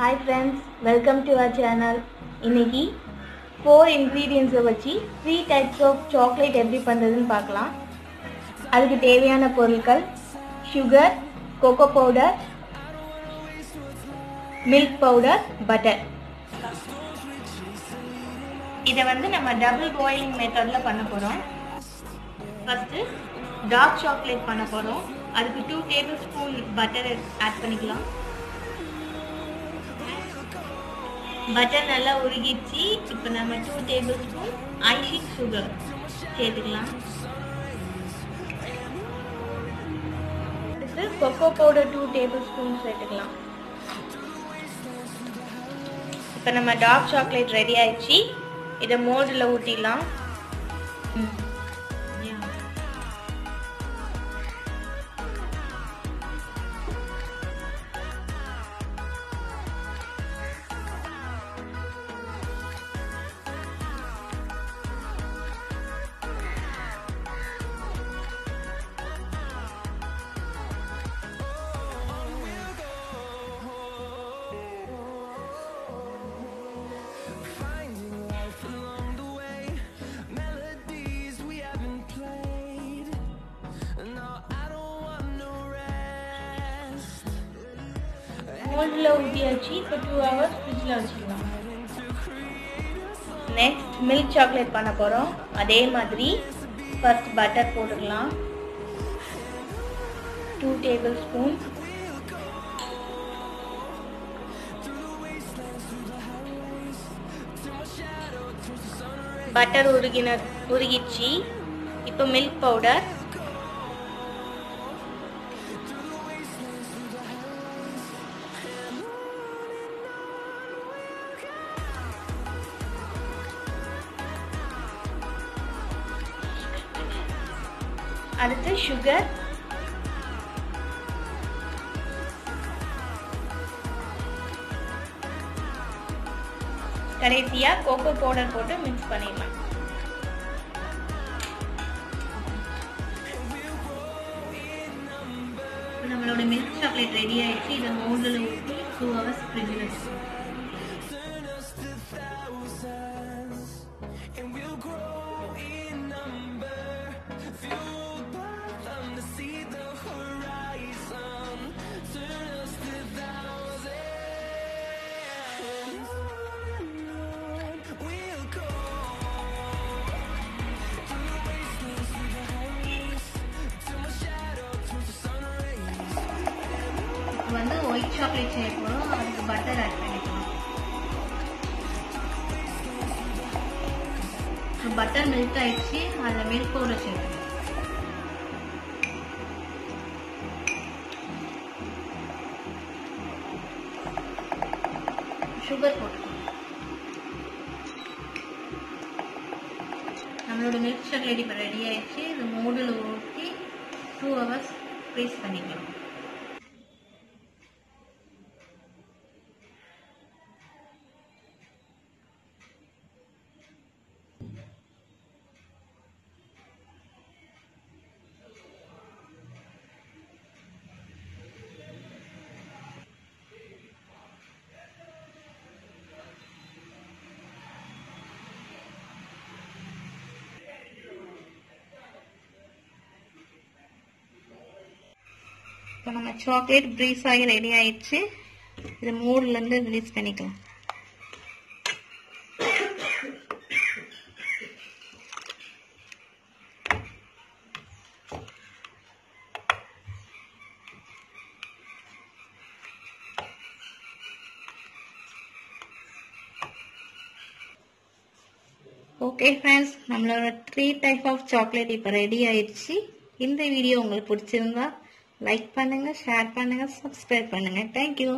Hi friends welcome to our channel இன்னைக்கு four இன்க்ரீடியன்ஸை வச்சு த்ரீ டைப்ஸ் ஆஃப் சாக்லேட் எப்படி பண்ணுறதுன்னு பார்க்கலாம். அதுக்கு தேவையான பொருட்கள் sugar cocoa powder milk powder butter இதை வந்து நம்ம டபுள் பாயிலிங் மெத்தடில் பண்ண போகிறோம் ஃபஸ்ட்டு டார்க் சாக்லேட் பண்ண போகிறோம் அதுக்கு two tablespoon butter add பண்ணிக்கலாம். பட்டர் நல்லா உருகிடுச்சு. இப்போ நம்ம two tablespoon icing sugar சேர்த்துக்கலாம். அடுத்து cocoa powder two tablespoon சேர்த்துக்கலாம். இப்போ நம்ம டார்க் சாக்லேட் ரெடி ஆயிடுச்சு. இதை மோல்டில் ஊற்றிடலாம் கோல்டில் ஊற்றியாச்சு இப்போ டூ ஹவர்ஸ் ஃப்ரிட்ஜில் வச்சுக்கலாம். நெக்ஸ்ட் மில்க் சாக்லேட் பண்ண போகிறோம் அதே மாதிரி ஃபர்ஸ்ட் பட்டர் போட்டுக்கலாம். டூ டேபிள் ஸ்பூன் பட்டர் உருகின உருகிச்சு இப்போ மில்க் பவுடர் அடுத்து சுகர் கடைசியா கோகோ பவுடர் போட்டு மிக்ஸ் பண்ணிடலாம். நம்மளோட மில்க் சாக்லேட் ரெடி ஆயிடுச்சு. இதை மோல்டில் ஊற்றி டூ ஹவர்ஸ் ஃப்ரிட்ஜில் வச்சுக்கணும் வந்து ஒயிட் சாக்லேட் செய்ய போகிறோம் அதுக்கு பட்டர் ஆட் பண்ணிக்கலாம். பட்டர் மில்க் ஆயிடுச்சு. அதில் மில்க் பவுடர் சேர்க்கணும். சுகர் போட்டுக்கலாம். நம்மளோட மில்க் சாக்லேட் இப்போ ரெடி ஆயிடுச்சு. இது மூடில் ஊற்றி டூ ஹவர்ஸ் ஃப்ரீஸ் பண்ணிக்கலாம். இப்போ நம்ம சாக்லேட் ப்ரீஸ் ஆகி ரெடி ஆயிடுச்சு. இது மூணுலேருந்து ரிலீஸ் பண்ணிக்கலாம். ஓகே ஃப்ரெண்ட்ஸ் நம்மளோட த்ரீ டைப் ஆஃப் சாக்லேட் இப்போ ரெடி ஆயிடுச்சு. இந்த வீடியோ உங்களுக்கு பிடிச்சிருந்தா லைக் பண்ணுங்க ஷேர் பண்ணுங்க சப்ஸ்கிரைப் பண்ணுங்க. தேங்க்யூ